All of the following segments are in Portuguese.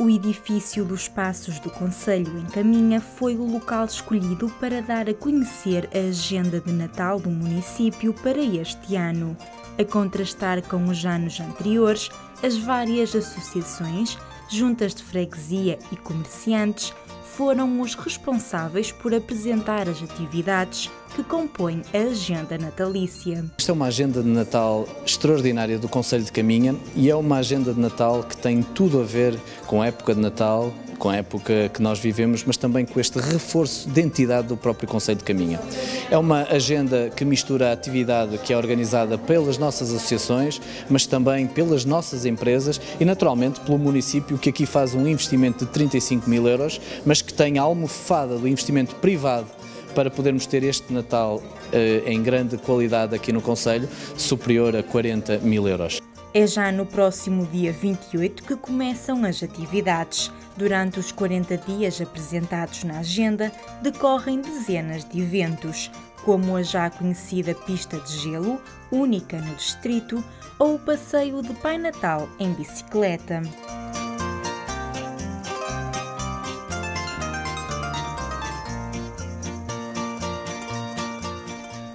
O edifício dos Passos do Conselho em Caminha foi o local escolhido para dar a conhecer a agenda de Natal do município para este ano. A contrastar com os anos anteriores, as várias associações, juntas de freguesia e comerciantes foram os responsáveis por apresentar as atividades que compõem a agenda natalícia. Esta é uma agenda de Natal extraordinária do Conselho de Caminha e é uma agenda de Natal que tem tudo a ver com a época de Natal, com a época que nós vivemos, mas também com este reforço de entidade do próprio Conselho de Caminha. É uma agenda que mistura a atividade que é organizada pelas nossas associações, mas também pelas nossas empresas e, naturalmente, pelo município que aqui faz um investimento de 35 mil euros, mas que tem a almofada do investimento privado para podermos ter este Natal eh, em grande qualidade aqui no Conselho, superior a 40 mil euros. É já no próximo dia 28 que começam as atividades. Durante os 40 dias apresentados na agenda, decorrem dezenas de eventos, como a já conhecida pista de gelo, única no distrito, ou o passeio de Pai Natal em bicicleta.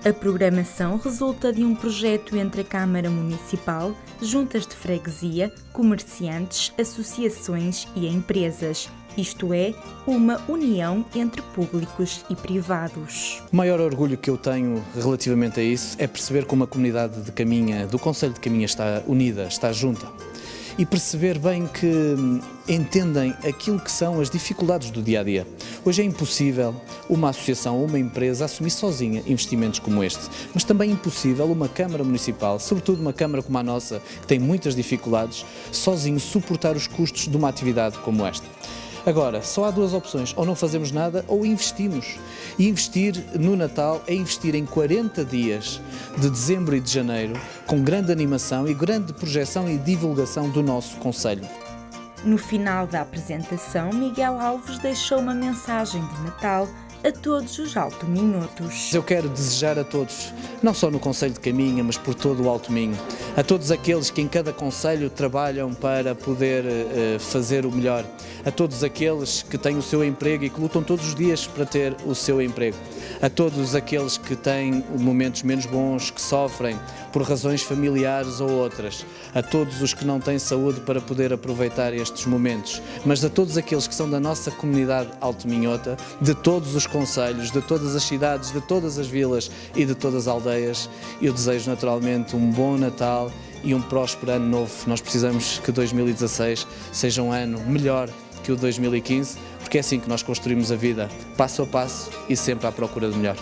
A programação resulta de um projeto entre a Câmara Municipal, juntas de freguesia, comerciantes, associações e empresas. Isto é, uma união entre públicos e privados. O maior orgulho que eu tenho relativamente a isso é perceber como a comunidade de Caminha, do Conselho de Caminha, está unida, está junta e perceber bem que hum, entendem aquilo que são as dificuldades do dia a dia. Hoje é impossível uma associação ou uma empresa assumir sozinha investimentos como este, mas também impossível uma Câmara Municipal, sobretudo uma Câmara como a nossa, que tem muitas dificuldades, sozinho suportar os custos de uma atividade como esta. Agora, só há duas opções: ou não fazemos nada ou investimos. E investir no Natal é investir em 40 dias de dezembro e de janeiro, com grande animação e grande projeção e divulgação do nosso Conselho. No final da apresentação, Miguel Alves deixou uma mensagem de Natal a todos os Alto Minutos. Eu quero desejar a todos, não só no Conselho de Caminha, mas por todo o Alto Minho, a todos aqueles que em cada Conselho trabalham para poder uh, fazer o melhor, a todos aqueles que têm o seu emprego e que lutam todos os dias para ter o seu emprego, a todos aqueles que têm momentos menos bons, que sofrem por razões familiares ou outras, a todos os que não têm saúde para poder aproveitar estes momentos, mas a todos aqueles que são da nossa comunidade Alto Minhota, de todos os conselhos, de todas as cidades, de todas as vilas e de todas as aldeias. Eu desejo naturalmente um bom Natal e um próspero ano novo. Nós precisamos que 2016 seja um ano melhor que o 2015, porque é assim que nós construímos a vida, passo a passo e sempre à procura do melhor.